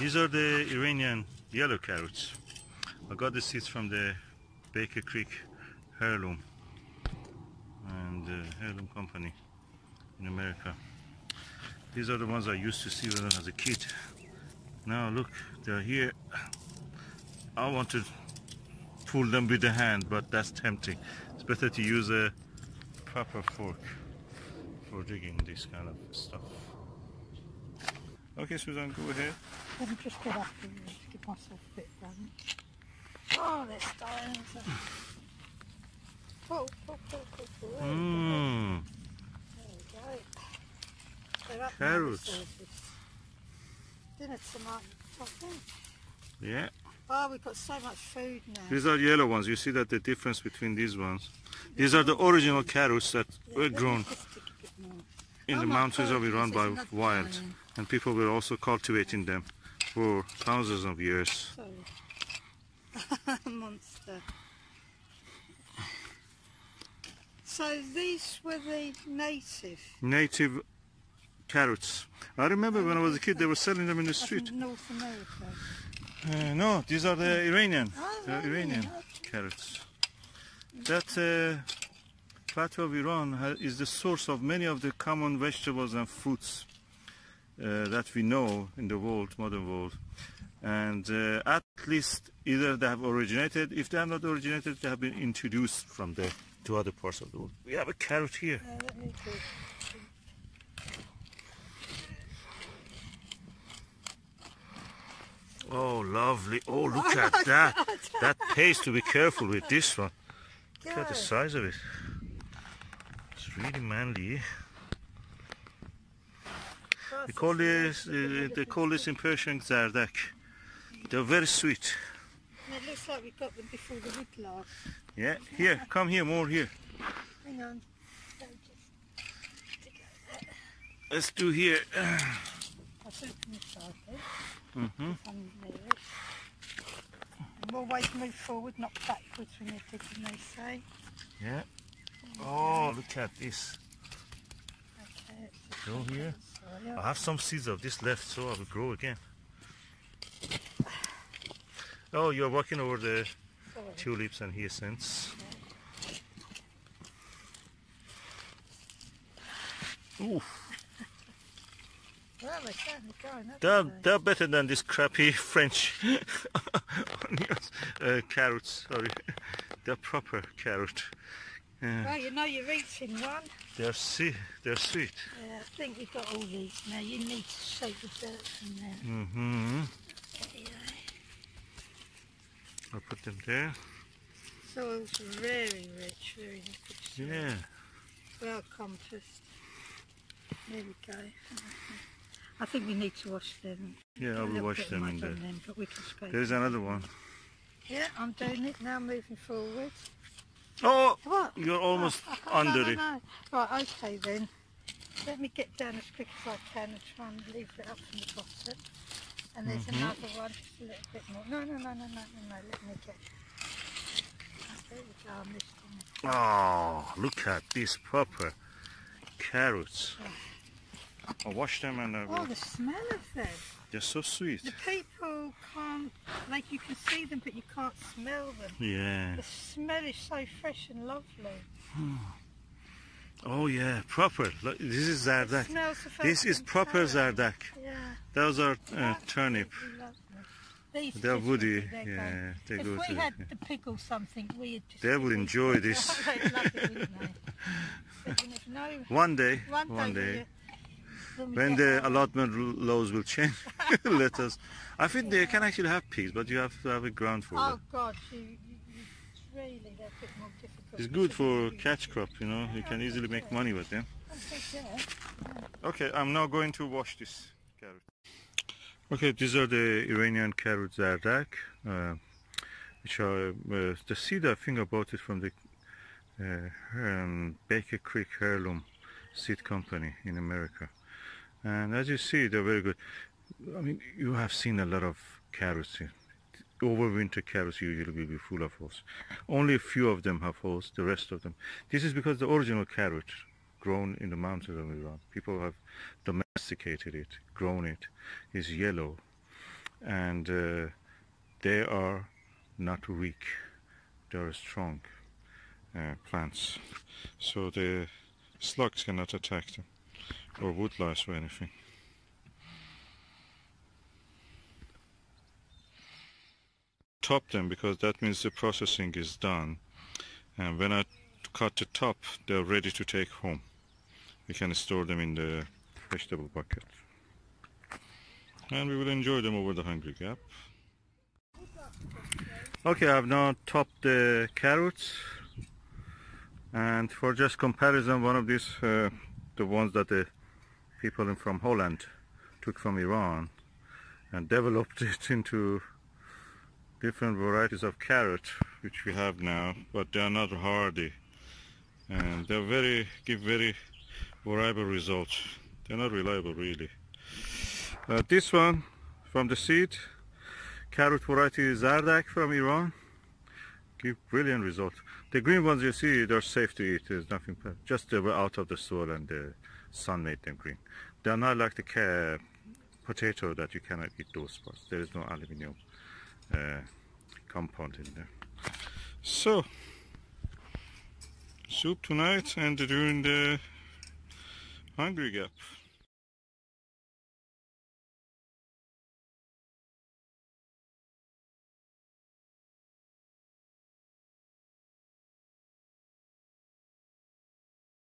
These are the Iranian yellow carrots. I got the seeds from the Baker Creek Heirloom and uh, Heirloom Company in America. These are the ones I used to see when I was a kid. Now look, they're here. I want to pull them with the hand, but that's tempting. It's better to use a proper fork for digging this kind of stuff. Okay, Susan, go ahead. Let me just get up here to give myself a bit done. Oh, they're. Oh, oh, oh, oh, oh. Mmm, There we go. They're up the Carrots. Dinner tonight. something. yeah. Oh, we've got so much food now. These are yellow ones. You see that the difference between these ones. These are the original carrots that were Let me grown just stick a bit more. In the mountains of Iran by wild. And people were also cultivating them for thousands of years. Sorry. Monster. So these were the native. Native carrots. I remember when I was a kid, they were selling them in the street. North America. Uh, no, these are the Iranian, Oh, the Iranian carrots. That uh, plateau of Iran is the source of many of the common vegetables and fruits uh, that we know in the world, modern world. And uh, at least either they have originated, if they have not originated, they have been introduced from there to other parts of the world. We have a carrot here. Uh, let me do- Oh, lovely. Oh, look at that. That pays to be careful with this one. Look at the size of it. Really manly. They call this, uh, they call this in Persian zardak. They're very sweet. And It looks like we got them before the woodlark. Yeah, here, come here, more here. Hang on. Let me just stick it there. Let's do here. I'll do it from this side then. hmm Some lyrics. And always move forward, not backwards when you're digging, they say. Yeah. Oh, look at this. Go here. I have some seeds of this left, so I will grow again. Oh, you're walking over the tulips and hyacinths. Ooh, Well, they're certainly going, they're, they're better than this crappy French onions, uh, carrots. Sorry, they're proper carrot. Yeah, Well, you know you're eating one. they're sweet. They're sweet. Yeah, I think we've got all these now. You need to shake the dirt from there. Mm-hmm. I'll put them there. Soil's very rich, very good soil. Yeah. Well compost. There we go. I think we need to wash them. Yeah, I will wash them in there. them, but we can scrape There's another one. Yeah, I'm doing it now, moving forward. Oh, What? you're almost Oh, under it. Right, okay then. Let me get down as quick as I can and try and leave it up from the bottom. And there's Mhm. another one, just a little bit more. No, no, no, no, no, no, no. Let me get. There we go. I'm lifting it. Oh, look at these proper carrots. I wash them and I Oh, the smell of them. they're so sweet. The people can't, like you can see them, but you can't smell them. Yeah. The smell is so fresh and lovely. Oh yeah, proper. Look, this is zardak. This is proper zardak. Yeah. Those are uh, turnip. These They're woody. they're Yeah, they If go we had to pickle something, we'd just. They will enjoy this. It, wouldn't they? But you never know. One day, One day, one day, when we when get the allotment laws will change, let us. I think they can actually have pigs, but you have to have a ground for it. Oh them. God, you, you, you really a bit more difficult. It's good for catch crop, you know. You can easily make money with them. Yeah. Okay, I'm now going to wash this carrot. Okay, these are the Iranian carrot zardak, uh, which are uh, the seed. I think I bought it from the uh, um, Baker Creek Heirloom Seed Company in America. And as you see, they're very good. I mean, you have seen a lot of carrots. Overwinter carrots usually will be full of holes. Only a few of them have holes. The rest of them. This is because the original carrot grown in the mountains of Iran. People have domesticated it, grown it, is yellow. and uh, they are not weak they are strong uh, plants so the slugs cannot attack them or woodlice or anything. Top them because that means the processing is done. And when I cut the top they're ready to take home. We can store them in the vegetable bucket. And we will enjoy them over the Hungry Gap. Okay I've now topped the carrots. And for just comparison one of these uh, the ones that the people from Holland took from Iran and developed it into different varieties of carrot which we have now but they are not hardy. And they're very give very variable results. They're not reliable really. Uh, this one from the seed carrot variety Zardak from Iran. Give brilliant results. The green ones you see they're safe to eat. There's nothing just they were out of the soil and the sun made them green they're not like the potato that you cannot eat those spots. there is no aluminum uh, compound in there. So, soup tonight and during the hungry gap.